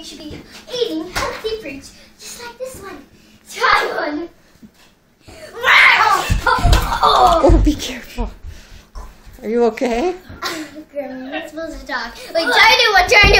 You should be eating healthy fruits, just like this one. Try one. Oh, be careful. Are you okay? Grandma, you're not supposed to talk. Wait, try new one. Try new.